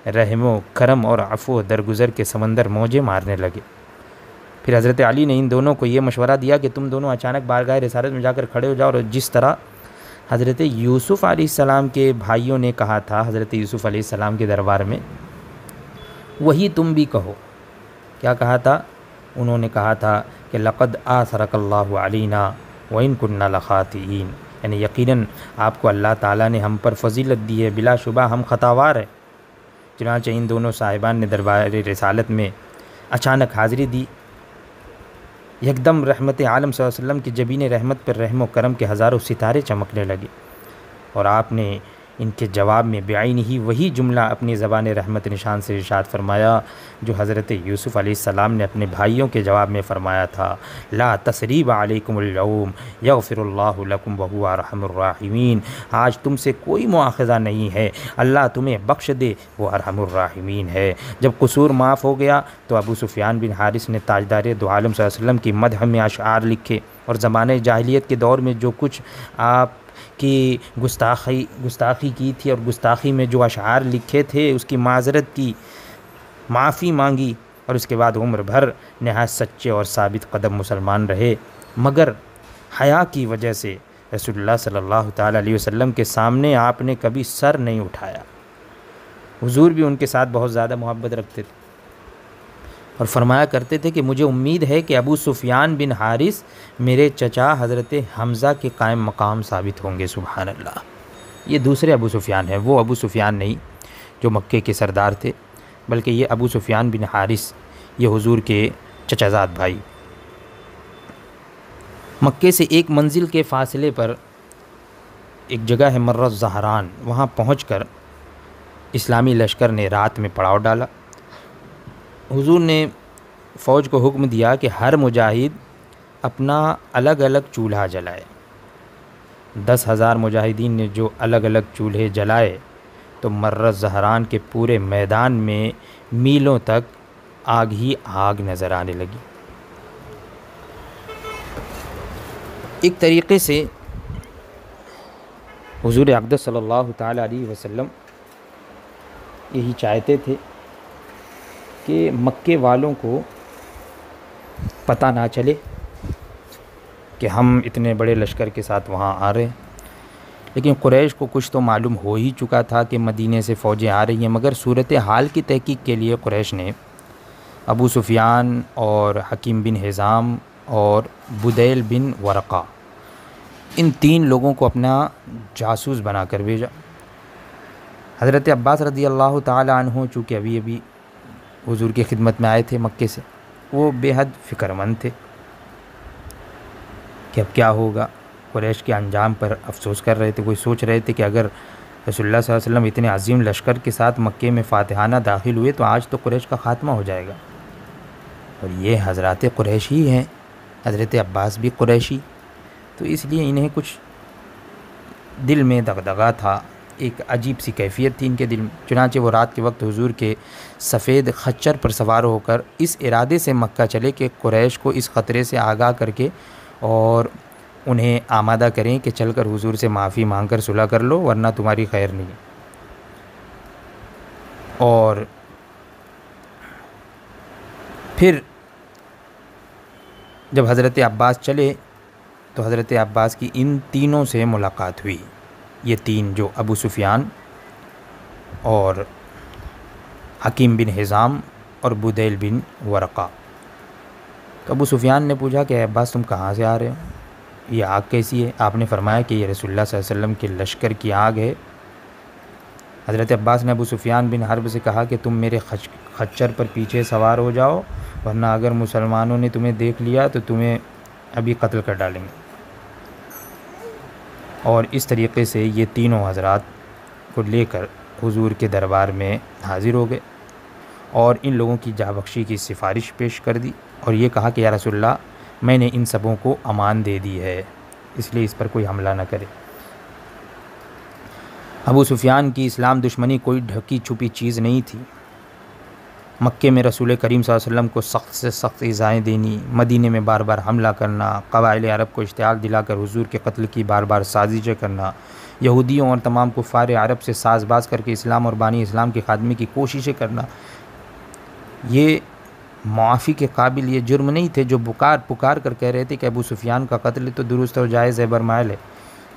रहमो, करम और अफो दरगुज़र के समंदर मौजे मारने लगे। फिर हज़रत अली ने इन दोनों को ये मशवरा दिया कि तुम दोनों अचानक बारगाह रसारत में जाकर खड़े हो जाओ और जिस तरह हज़रत यूसुफ़ सलाम के भाइयों ने कहा था, हज़रत यूसुफ़ सलाम के दरबार में, वही तुम भी कहो। क्या कहा था? उन्होंने कहा था कि, लक़द आ सरकल्लाना वन कुन्ना लखातीन यानी यकीनन, आपको अल्लाह ताला ने हम पर फजीलत दी है, बिलाशुबा हम ख़तावार है। चुनाच इन दोनों साहिबान ने दरबार रसालत में अचानक हाज़िरी दी। एकदम रहमत आलम वसल्लम की जबीन रहमत पर रहम करम के हज़ारों सितारे चमकने लगे। और आपने इनके जवाब में बेआन ही वही जुमला अपनी ज़बान रहमत निशान से इशात फरमाया, जो हज़रत यूसुफ़ सलाम ने अपने भाइयों के जवाब में फ़रमाया था, ला तसरीब आलकुम यफ़िरल्लाकुम बहु रहमीन। आज तुमसे कोई मुआखज़ा नहीं है, अल्लाह तुम्हें बख्श दे, वो अरहमराहीमीन है। जब कसूर माफ़ हो गया तो अबू सुफियान बिन हारिस ने ताजदार दोआलम वसल्लम की मदह में अशार लिखे, और ज़माने जाहिलियत के दौर में जो कुछ आप की गुस्ताखी गुस्ताखी की थी और गुस्ताखी में जो अशार लिखे थे, उसकी माजरत की माफ़ी मांगी और उसके बाद उम्र भर नहायत सच्चे और साबित कदम मुसलमान रहे। मगर हया की वजह से रसोल्ला सल्लल्लाहु अलैहि के सामने आपने कभी सर नहीं उठाया। हुजूर भी उनके साथ बहुत ज़्यादा मोहब्बत रखते थे। और फरमाया करते थे कि मुझे उम्मीद है कि अबू सुफियान बिन हारिस मेरे चचा हज़रत हमज़ा के कायम मकाम साबित होंगे सुबहान अल्लाह ये दूसरे अबू सुफियान हैं, वो अबू सुफियान नहीं, जो मक्के के सरदार थे, बल्कि ये अबू सुफियान बिन हारिस, ये हुजूर के चचाजाद भाई। मक्के से एक मंजिल के फ़ासले पर एक जगह है मर्र जहरान, वहाँ पहुँच इस्लामी लश्कर ने रात में पड़ाव डाला। हुजूर ने फ़ौज को हुक्म दिया कि हर मुजाहिद अपना अलग अलग चूल्हा जलाए। दस हज़ार मुजाहिदीन ने जो अलग अलग चूल्हे जलाए तो मर्र जहरान के पूरे मैदान में मीलों तक आग ही आग नज़र आने लगी। एक तरीक़े से हुजूर अकदस सल्लल्लाहु अलैहि वसल्लम यही चाहते थे कि मक्के वालों को पता ना चले कि हम इतने बड़े लश्कर के साथ वहाँ आ रहे हैं। लेकिन कुरैश को कुछ तो मालूम हो ही चुका था कि मदीने से फ़ौजें आ रही हैं, मगर सूरत हाल की तहकीक के लिए कुरैश ने अबू सुफियान और हकीम बिन हिज़ाम और बुदैल बिन वरक़ा, इन तीन लोगों को अपना जासूस बना कर भेजा। हज़रत अब्बास रदी अल्लाह तु चूँकि अभी अभी हुजूर की खिदमत में आए थे मक्के से। वो बेहद फ़िक्रमंद थे कि अब क्या होगा। कुरैश के अंजाम पर अफसोस कर रहे थे। कोई सोच रहे थे कि अगर रसोल्ला वसल्लम इतने अजीम लश्कर के साथ मक्के में फ़ातहाना दाखिल हुए तो आज तो कुरैश का ख़ात्मा हो जाएगा। और ये हज़रत ही हैं। हज़रत अब्बास भी कुरैशी। तो इसलिए इन्हें कुछ दिल में दगदगा था। एक अजीब सी कैफियत थी इनके दिल में। चुनाचे वो रात के वक्त हुजूर के सफ़ेद खच्चर पर सवार होकर इस इरादे से मक्का चले कि कुरैश को इस ख़तरे से आगाह करके और उन्हें आमादा करें कि चलकर हुजूर से माफ़ी मांग कर सुलह कर लो, वरना तुम्हारी खैर नहीं। है और फिर जब हज़रत अब्बास चले तो हज़रत अब्बास की इन तीनों से मुलाकात हुई। ये तीन जो अबू सुफियान और हकीम बिन हिज़ाम और बुदैल बिन वरक़ा। तो अबू सुफियान ने पूछा कि, अब्बास, तुम कहाँ से आ रहे हो? ये आग कैसी है? आपने फरमाया कि, ये रसोल्ला वसल्लम के लश्कर की आग है। हज़रत अब्बास ने अबू सुफियान बिन हर्ब से कहा कि, तुम मेरे खच, खच्चर पर पीछे सवार हो जाओ, वरना अगर मुसलमानों ने तुम्हें देख लिया तो तुम्हें अभी कत्ल कर डालेंगे। और इस तरीके से ये तीनों हजरात को लेकर हुजूर के दरबार में हाज़िर हो गए और इन लोगों की जाबख्शी की सिफारिश पेश कर दी और ये कहा कि, या रसुल्ला मैंने इन सबों को अमान दे दी है, इसलिए इस पर कोई हमला न करे। अबू सुफियान की इस्लाम दुश्मनी कोई ढकी छुपी चीज़ नहीं थी। मक्के में रसूल करीम वसल्लम को सख्त से सख्त इज़ाएँ देनी, मदीने में बार बार हमला करना, कबाइल अरब को इश्तियाल दिलाकर हुजूर के कत्ल की बार बार साजिशें करना, यहूदियों और तमाम कुफ़ार अरब से साजबाज करके इस्लाम और बानी इस्लाम के खादमे की कोशिशें करना, ये मुआफ़ी के काबिल ये जुर्म नहीं थे जो बुकार पुकार कर कह रहे थे कि अबू सुफियान का कत्ल तो दुरुस्त और जायज़ है, बरमायल है।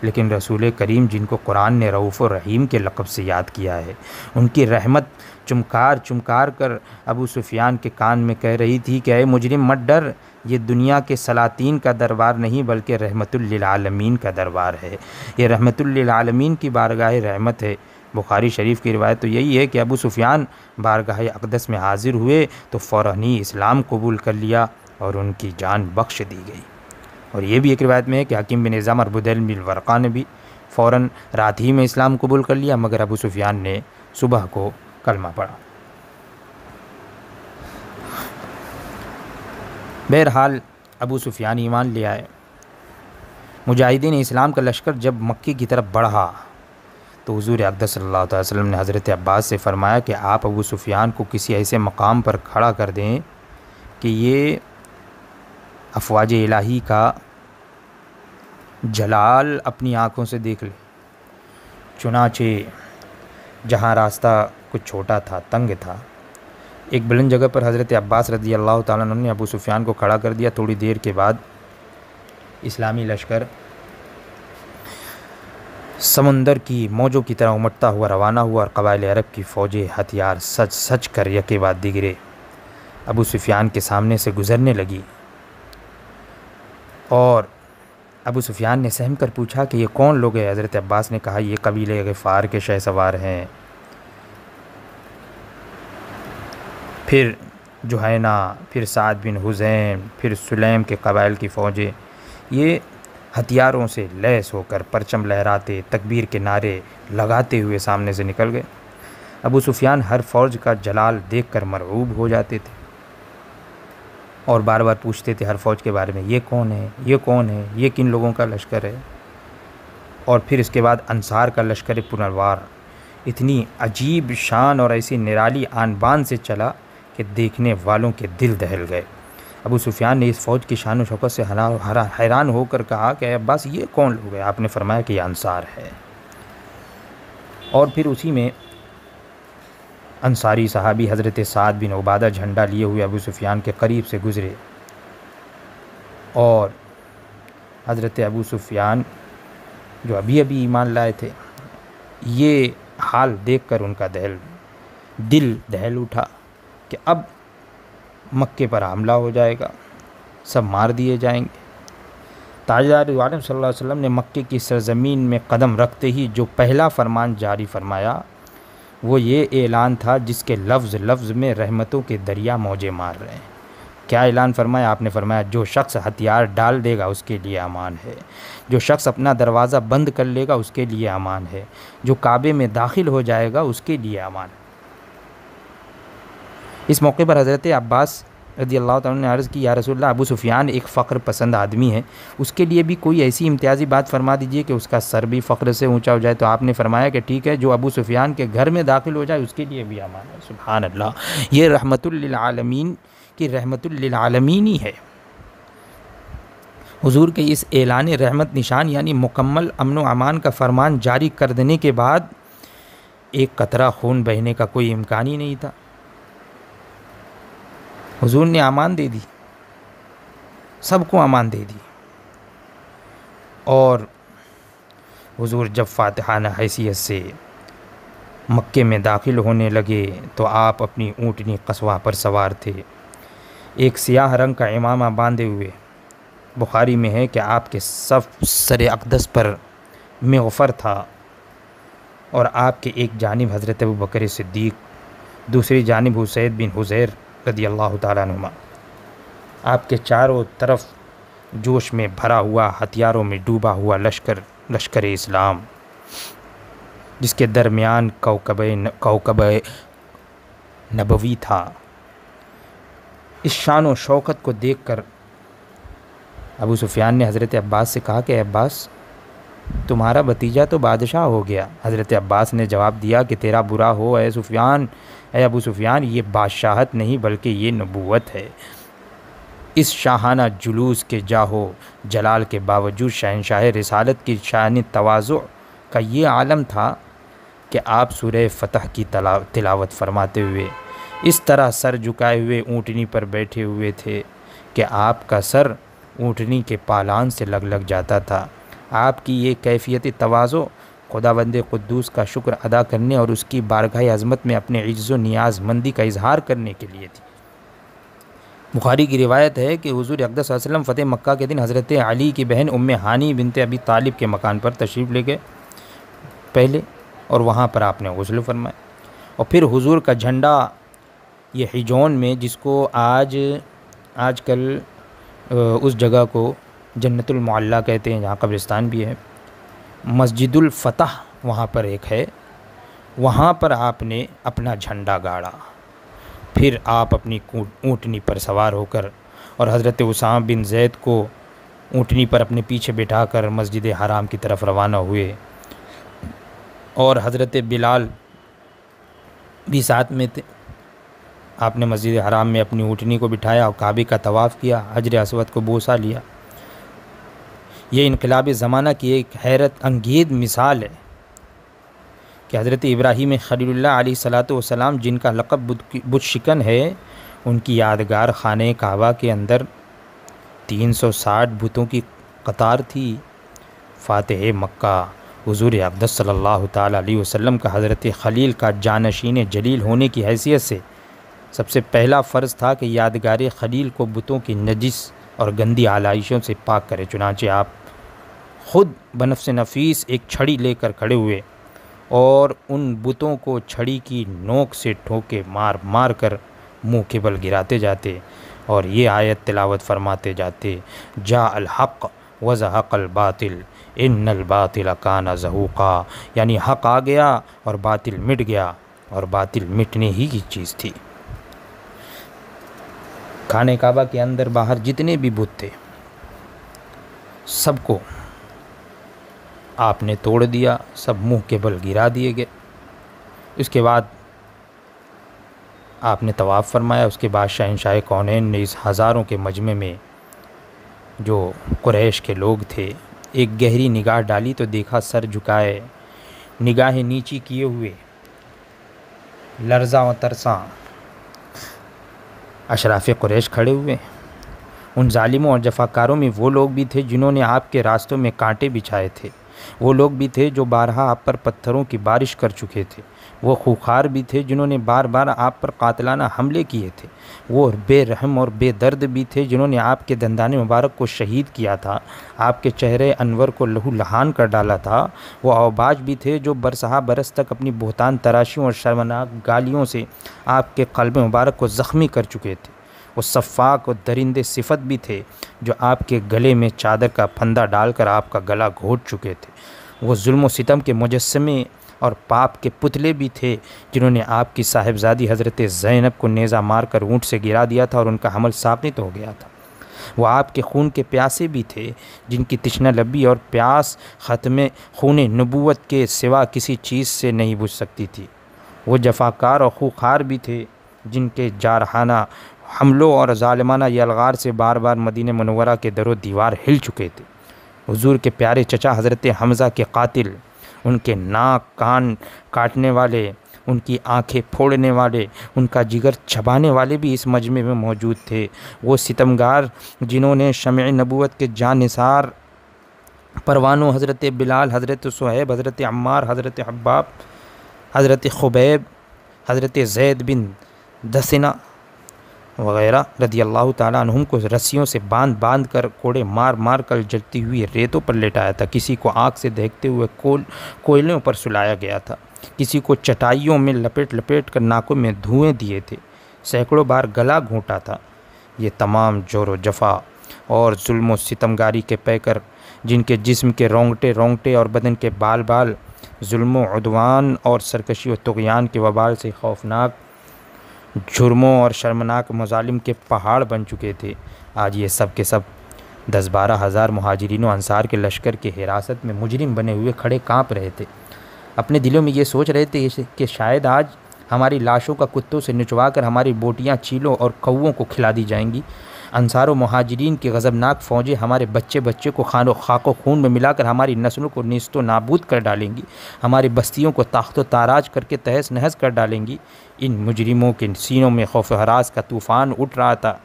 लेकिन रसूल करीम जिनको कुरान ने रऊफ़ और रहीम के लक़ब से याद किया है, उनकी रहमत चुमकार चुमकार कर अबू सुफियान के कान में कह रही थी कि, अरे मुजरिम, मत डर। ये दुनिया के सलातीन का दरबार नहीं, बल्कि रहमतुल्लिलालमीन का दरबार है। ये रहमतुल्लिलालमीन की बारगाह रहमत है। बुखारी शरीफ की रिवायत तो यही है कि अबू सुफियान बारगाह अकदस में हाज़िर हुए तो फ़ौर ही इस्लाम कबूल कर लिया और उनकी जान बख्श दी गई। और ये भी एक रिवायत में है कि हकीम बिन निज़ाम और बुदैल बिन ने भी फ़ौर रात ही में इस्लाम कबूल कर लिया, मगर अबू सुफियान ने सुबह को कलमा पढ़ा। बहरहाल, अबू सुफियान ईमान ले आए। मुजाहिदीन इस्लाम का लश्कर जब मक्की की तरफ़ बढ़ा तो हजूर अकदस सल्लल्लाहु अलैहि वसल्लम ने हज़रत अब्बास से फ़रमाया कि आप अबू सुफियान को किसी ऐसे मकाम पर खड़ा कर दें कि ये अफवाज इलाही का जलाल अपनी आँखों से देख ले। चुनाचे जहाँ रास्ता कुछ छोटा था, तंग था। एक बुलंद जगह पर हज़रत अब्बास रदी अल्लाह ताला ने अबू सुफियान को खड़ा कर दिया। थोड़ी देर के बाद इस्लामी लश्कर समंदर की मौजों की तरह उमटता हुआ, रवाना हुआ और कबाइल अरब की फ़ौजें हथियार सच सच कर यके बाद दिगरे अबू सुफियान के सामने से गुज़रने लगी और अबू सुफियान ने सहम कर पूछा कि ये कौन लोग हैं? हज़रत अब्बास ने कहा, ये कबीले गफ़ार के शह सवार हैं। फिर जो है ना, फिर साद बिन हुसैन, फिर सुलेम के कबाइल की फ़ौजें, ये हथियारों से लैस होकर परचम लहराते, तकबीर के नारे लगाते हुए सामने से निकल गए। अबू सुफियान हर फ़ौज का जलाल देख कर मरऊब हो जाते थे और बार बार पूछते थे, हर फ़ौज के बारे में ये कौन है? ये कौन है? ये किन लोगों का लश्कर है? और फिर इसके बाद अंसार का लश्कर पुनर्वार इतनी अजीब शान और ऐसी निराली आन बान से चला कि देखने वालों के दिल दहल गए। अबू सुफियान ने इस फ़ौज की शान शौकत से हैरान होकर कहा कि अब्बास, ये कौन लोग हैं? आपने फरमाया कि अंसार है। और फिर उसी में अंसारी सहाबी हज़रत साद बिन उबादा झंडा लिए हुए अबू सुफियान के करीब से गुज़रे। और हज़रत अबू सुफियान जो अभी अभी ईमान लाए थे, ये हाल देखकर उनका दहल, दिल दहल उठा। कि अब मक्के पर हमला हो जाएगा। सब मार दिए जाएँगे। ताजदार वालम सल्लल्लाहु अलैहि वसल्लम ने मक्के की सरजमीन में कदम रखते ही जो पहला फरमान जारी फरमाया, वो ये ऐलान था जिसके लफ्ज़ लफ्ज़ में रहमतों के दरिया मौजे मार रहे हैं। क्या ऐलान फरमाया? आपने फरमाया, जो शख्स हथियार डाल देगा, उसके लिए अमान है। जो शख्स अपना दरवाज़ा बंद कर लेगा, उसके लिए अमान है। जो काबे में दाखिल हो जाएगा, उसके लिए अमान इस मौके पर हज़रत अब्बास रदी अल्लाह ताला ने अर्ज़ की, या रसूलल्लाह, अबू सुफियान एक फ़ख्र पसंद आदमी है। उसके लिए भी कोई ऐसी इम्तियाज़ी बात फरमा दीजिए कि उसका सर भी फ़ख्र से ऊँचा हो जाए। तो आपने फरमाया कि ठीक है, जो अबू सुफियान के घर में दाखिल हो जाए, उसके लिए भी अमान है। सुबहान अल्लाह ये रहमतुल्लिल की रहमतुल्लिल ही है। हुजूर के इस ऐलान रहमत निशान, यानी मुकम्मल अमन अमान का फरमान जारी कर देने के बाद एक कतरा खून बहने का कोई इम्कान ही नहीं था। हुजूर ने अमान दे दी। सबको अमान दे दी। और हुजूर जब फातहाना हैसियत से मक्के में दाखिल होने लगे तो आप अपनी ऊँटनी कस्बा पर सवार थे। एक सियाह रंग का इमामा बांधे हुए। बुखारी में है कि आपके सब सर अकदस पर मगफ़र था और आपके एक जानब हज़रत अबू बकर दूसरी जानब हुसैद बिन हुजैर रदी अल्लाह तुमा आपके चारों तरफ़ जोश में भरा हुआ, हथियारों में डूबा हुआ लश्कर लश्कर इस्लाम, जिसके दरमियान कौकब कौकब नबवी था। इस शान व शौकत को देख कर अबू सुफियान ने हज़रत अब्बास से कहा कि, अब्बास, तुम्हारा भतीजा तो बादशाह हो गया। हज़रत अब्बास ने जवाब दिया कि, तेरा बुरा हो ए सुफियान ए अबू सुफियान, ये बादशाहत नहीं बल्कि ये नबूवत है। इस शाहाना जुलूस के जाहो, जलाल के बावजूद शहनशाह रिसालत की शान तवाज़ु का ये आलम था कि आप सुरह फ़तह की तिलावत फरमाते हुए, इस तरह सर झुकाए हुए ऊँटनी पर बैठे हुए थे कि आपका सर ऊँटनी के पालान से लग लग जाता था। आपकी ये कैफियत तोज़ो खुदावंद क़ुद्दूस का शुक्र अदा करने और उसकी बारगाह अज़मत में अपने इज़्ज़ो नियाज़मंदी का इजहार करने के लिए थी। बुखारी की रिवायत है कि हजूर अकदस फ़तेह मक्का के दिन हज़रत अली की बहन उम्म हानी बिनते अबी तालिब के मकान पर तशरीफ़ ले गए पहले और वहाँ पर आपने गसल फरमाए और फिर हुजूर का झंडा ये हिजौन में जिसको आज, आजकल उस जगह को जन्नतुलमल्ला कहते हैं, जहाँ कब्रिस्तान भी है मस्जिदुल फ़तह वहाँ पर एक है। वहाँ पर आपने अपना झंडा गाड़ा। फिर आप अपनी ऊँटनी पर सवार होकर और हज़रत उसाम बिन जैद को ऊँटनी पर अपने पीछे बिठाकर मस्जिद हराम की तरफ़ रवाना हुए और हज़रत बिलाल भी साथ में थे। आपने मस्जिद हराम में अपनी ऊँटनी को बिठाया और काबे का तवाफ़ किया। हजर असवद को बोसा लिया। ये इनकलाब ज़माना की एक हैरत अंगेज़ मिसाल है कि हज़रत इब्राहीम खलील्ला सलाम जिनका लक़ब बुत शिकन है, उनकी यादगार खान काबा के अंदर 360 बुतों की कतार थी। फ़ातह मक्का, हुजूर अब्दस अलैहि वसल्लम का हज़रत खलील का जानशीन जलील होने की हैसियत से सबसे पहला फ़र्ज़ था कि यादगार खलील को बुतों की नजिस और गंदी आलाइशों से पाक करे। चुनाचे आप ख़ुद बनफ नफीस एक छड़ी लेकर खड़े हुए और उन बुतों को छड़ी की नोक से ठोके मार मार कर मुँह के बल गिराते जाते और ये आयत तिलावत फरमाते जाते, जा अलहक़ वज़हक़ल बातिल इन बातिल काना जहूक़ा। यानी हक़ आ गया और बातिल मिट गया और बातिल मिटने ही की चीज़ थी। खाने काबा के अंदर बाहर जितने भी बुत थे, सबको आपने तोड़ दिया, सब मुँह के बल गिरा दिए गए। उसके बाद आपने तवाफ़ फरमाया, उसके बाद शहनशाह कौन ने इस हज़ारों के मजमे में जो कुरैश के लोग थे, एक गहरी निगाह डाली तो देखा सर झुकाए, निगाहें नीची किए हुए लर्जा व तरसा अशराफ क्रैश खड़े हुए उन ालिमों और जफाकारों में वो लोग भी थे जिन्होंने आपके रास्तों में कांटे बिछाए थे। वो लोग भी थे जो बारहा आप पर पत्थरों की बारिश कर चुके थे। वो खूखार भी थे जिन्होंने बार बार आप पर कातलाना हमले किए थे। वो बेरहम और बेदर्द भी थे जिन्होंने आपके दंदान मुबारक को शहीद किया था। आपके चेहरे अनवर को लहू लहान कर डाला था। वो अवबाज भी थे जो बरसहा बरस तक अपनी बोहतान तराशियों और शर्मनाक गालियों से आपके कल्ब मुबारक को ज़ख्मी कर चुके थे। वो सफ़ाक और दरिंदे सिफत भी थे जो आपके गले में चादर का फंदा डालकर आपका गला घोट चुके थे। वो जुल्म सितम के मुजस्मे और पाप के पुतले भी थे, जिन्होंने आपकी साहिबजादी हज़रत ज़ैनब को नेज़ा मार कर ऊँट से गिरा दिया था और उनका हमल साबित हो गया था। वह आपके खून के प्यासे भी थे, जिनकी तिश्ना लबी और प्यास ख़त्म खून नबूत के सिवा किसी चीज़ से नहीं बुझ सकती थी। वो जफाकार और खूखार भी थे, जिनके जारहाना हमलों और ालमाना यलगार से बार बार मदीन मनवरा के दरो दीवार हिल चुके थे। हुजूर के प्यारे चचा हज़रत हमज़ा के कातिल उनके नाक, कान काटने वाले, उनकी आँखें फोड़ने वाले, उनका जिगर छबाने वाले भी इस मजमे में मौजूद थे। वो सितमगार, जिन्होंने शम नबूत के जानसार परवानों, हज़रत बिलाल, हज़रत सुहेब, हज़रत अम्मार, हज़रत हब्बाब, हज़रत खुबैब, हज़रत जैद बिन दसिना वगैरह रदी अल्लाह तुम को रस्सियों से बाँध बाँध कर कोड़े मार मार कर जलती हुई रेतों पर लेटाया था। किसी को आग से देखते हुए कोल, कोयलों पर सुलाया गया था। किसी को चटाइयों में लपेट लपेट कर नाकों में धुएँ दिए थे। सैकड़ों बार गला घूंटा था। ये तमाम ज़ोर जफा और जुल्म सितमगारी के पैकर, जिनके जिस्म के रोंगटे रोंगटे और बदन के बाल बाल, जुल्म उदवान और सरकशी व तुगयान के वबाल से खौफनाक जुर्मों और शर्मनाक मजालिम के पहाड़ बन चुके थे। आज ये सब के सब दस बारह हज़ार महाजरीन अंसार के लश्कर के हिरासत में मुजरिम बने हुए खड़े काँप रहे थे। अपने दिलों में ये सोच रहे थे कि शायद आज हमारी लाशों का कुत्तों से निचवा कर हमारी बोटियाँ चीलों और कौओं को खिला दी जाएँगी। अंसार महाजरीन की गज़बनाक फ़ौजें हमारे बच्चे बच्चे को खानो खाको खून में मिलाकर हमारी नस्लों को निस्तो नाबूद कर डालेंगी। हमारी बस्तियों को ताख्त ताराज करके तहस नहस कर डालेंगी। इन मुजरिमों के सीनों में खौफ हरास का तूफ़ान उठ रहा था।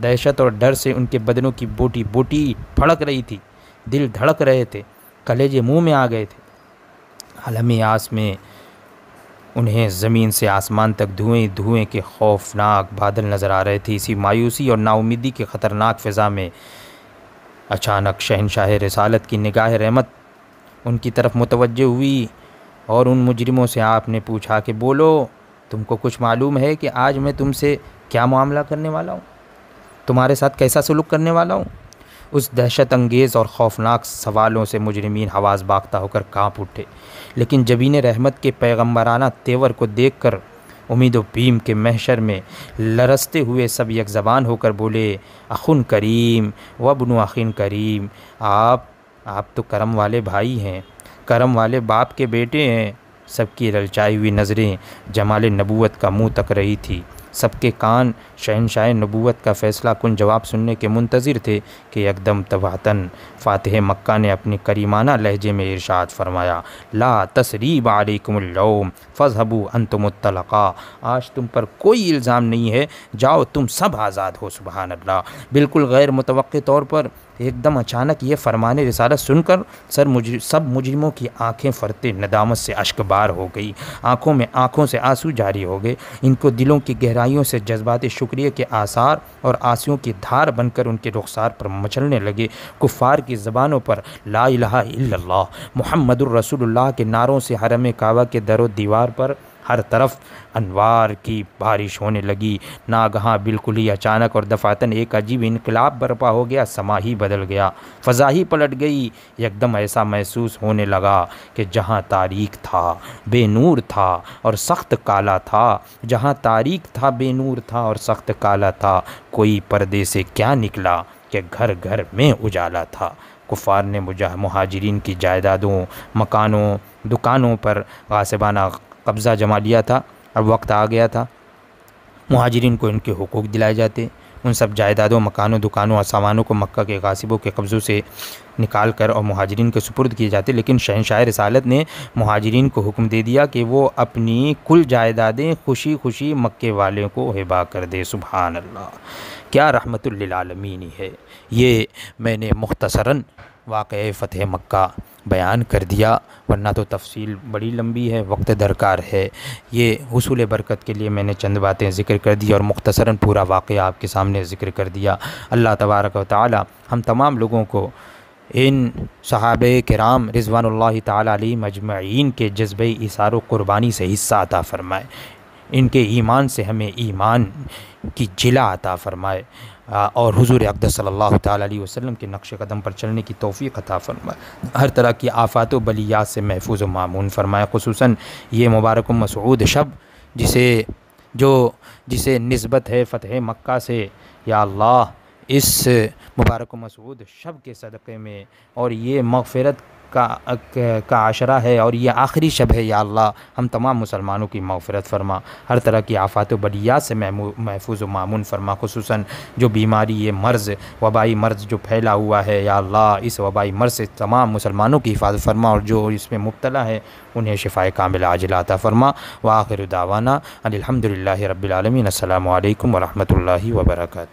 दहशत और डर से उनके बदनों की बोटी बोटी फड़क रही थी। दिल धड़क रहे थे। कलेजे मुँह में आ गए थे। अलमी आस में उन्हें ज़मीन से आसमान तक धुएँ धुएँ के खौफनाक बादल नज़र आ रहे थे। इसी मायूसी और नाउमीदी के ख़तरनाक फ़िज़ा में अचानक शहनशाह रसालत की निगाह रहमत उनकी तरफ़ मुतवजह हुई और उन मुजरिमों से आपने पूछा कि बोलो, तुमको कुछ मालूम है कि आज मैं तुमसे क्या मामला करने वाला हूँ? तुम्हारे साथ कैसा सलूक करने वाला हूँ? उस दहशत अंगेज़ और खौफनाक सवालों से मुजरमीन हवास बागता होकर काँप उठे। लेकिन जबीन रहमत के पैगम्बराना तेवर को देख कर उम्मीद भीम के महशर में लरसते हुए सब एक ज़बान होकर बोले, अखुन करीम व बनु अखिन करीम, आप आप तो करम वाले भाई हैं, करम वाले बाप के बेटे हैं। सबकी ललचाई हुई नज़रें जमाल नबूत का मुँह तक रही थी। सबके कान शहनशाह नबूत का फ़ैसला कन जवाब सुनने के मुंतज़र थे कि एकदम तबातन फ़ातह मक्का ने अपनी करीमाना लहजे में इरशाद फरमाया, ला तसरीब आलिकुमुल्लौम फ़जहबू अंतुमुत्तलक़ा। आज तुम पर कोई इल्ज़ाम नहीं है, जाओ तुम सब आज़ाद हो सुबहान अल्लाह बिल्कुल गैर मुतव तौर पर एकदम अचानक ये फरमान रिसालत सुनकर सर मुज, सब मुजरिमों की आँखें फरते नदामत से अश्कबार हो गई। आँखों में आँखों से आँसू जारी हो गए। इनको दिलों की गहराइयों से जज्बात शुक्रिया के आसार और आंसुओं की धार बनकर उनके रुखसार पर मचलने लगे। कुफ़ार की ज़बानों पर ला इलाहा इल्लल्लाह रसूलुल्लाह के नारों से हरम काबा के दरो दीवार पर हर तरफ़ अनवार की बारिश होने लगी। नागहाँ बिल्कुल ही अचानक और दफातन एक अजीब इनकलाब बर्पा हो गया, समा ही बदल गया। फ़ज़ा ही पलट गई एकदम ऐसा महसूस होने लगा कि जहाँ तारीख था, बेनूर था और सख्त काला था। जहाँ तारीख था, बेनूर था और सख्त काला था। कोई पर्दे से क्या निकला कि घर घर में उजाला था। कुफ़ार ने महाजरीन की जायदादों, मकानों, दुकानों पर गासिबाना कब्ज़ा जमा लिया था, अब वक्त आ गया था। महाजरीन को इनके हकूक़ दिलाए जाते। उन सब जायदादों, मकानों, दुकानों और सामानों को मक्का के गासिबों के कब्ज़ों से निकाल कर और महाजरीन के सुपुर्द किए जाते, लेकिन शहनशाह रसालत ने महाजरीन को हुक्म दे दिया कि वो अपनी कुल जायदादें खुशी खुशी मक्के वाले को हिबा कर दे। सुबहान अल्लाह, क्या रहमतुल्लिलालमीन है ये मैंने मुख्तसरा वाक़ फ़तेह मक्का बयान कर दिया, वरना तो तफसील बड़ी लंबी है, वक्त दरकार है। ये हसूल बरकत के लिए मैंने चंद बातें ज़िक्र कर दी और मुख्तसरा पूरा वाक़ आपके सामने ज़िक्र कर दिया। अल्लाह तबारक ताली हम तमाम लोगों को इन सहाब कराम रिजवान ताली मजमैन के जज्ब इसार क़ुरबानी से हिस्सा अता फ़रमाए। इनके ईमान से हमें ईमान की जिला अता फ़रमाए। और हुजूर अक़दस सल्लल्लाहु अलैहि वसल्लम के नक्श कदम पर चलने की तोफ़ी अता फरमाए। हर तरह की आफ़ात बलियात से महफूज व मामून फरमाए खसूस ये मुबारक मसूद शब जिसे, जो, जिसे नस्बत है फ़तह मक्का से, या अल्लाह, इस मुबारक मसूद शब के सदक़े में और ये मगफ़रत का का आशरा है और ये आखिरी शब है, या अल्लाह। हम तमाम मुसलमानों की मगफ़रत फरमा। हर तरह की आफ़ात बलियात से महफूज व मामून फरमा खसूस जो बीमारी, ये मर्ज़, वबाई मर्ज़ जो फैला हुआ है, या अल्लाह, इस वबाई मर्ज़ से तमाम मुसलमानों की हिफाजत फरमा और जो इसमें मुबतला है, उन्हें शिफा कामिल आजिलाता फरमा। व आखिर दावाना अलहमदिल्ला रबालमीन अल्लाम वरहमल वर्का